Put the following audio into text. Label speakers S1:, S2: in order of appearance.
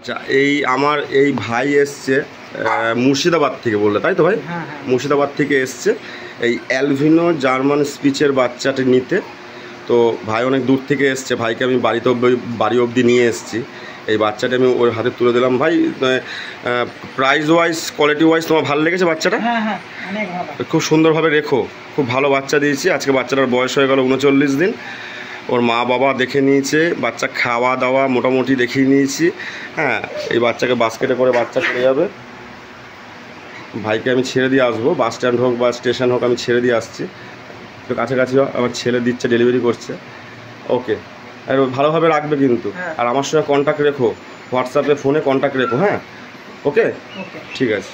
S1: আচ্ছা এই আমার এই ভাই এসছে মুর্শিদাবাদ থেকে বললে তাই তো ভাই?
S2: হ্যাঁ হ্যাঁ।
S1: মুর্শিদাবাদ থেকে এসছে। এই অ্যালভিনো জার্মান স্পিচের বাচ্চাটি নিতে। তো ভাই অনেক দূর থেকে এসছে। ভাইকে আমি বাড়িতে অব্দি- বাড়ি অবধি নিয়ে এসেছি। এই বাচ্চাটা আমি ওর হাতে তুলে দিলাম। ভাই প্রাইস ওয়াইজ কোয়ালিটি ওয়াইজ তোমার ভালো লেগেছে বাচ্চাটা?
S2: হ্যাঁ
S1: খুব সুন্দরভাবে রেখো। খুব ভালো বাচ্চা দিয়েছি। আজকে বাচ্চাটার বয়স হয়ে গেল উনচল্লিশ দিন। ওর মা বাবা দেখে নিয়েছে বাচ্চা খাওয়া দাওয়া মোটামুটি দেখিয়ে নিয়েছি। হ্যাঁ এই বাচ্চাকে বাস্কেটে করে বাচ্চা চলে যাবে। ভাইকে আমি ছেড়ে দিয়ে আসব বাস স্ট্যান্ড হোক বা স্টেশন হোক আমি ছেড়ে দিয়ে আসছি। তো কাছাকাছি হোক, আমার ছেলে দিচ্ছে ডেলিভারি করছে। ওকে আর ভালোভাবে রাখবে কিন্তু।
S2: হ্যাঁ।
S1: আর আমার সঙ্গে কন্ট্যাক্ট রেখো হোয়াটসঅ্যাপে ফোনে কন্ট্যাক্ট রেখো হ্যাঁ?
S2: ওকে
S1: ঠিক আছে।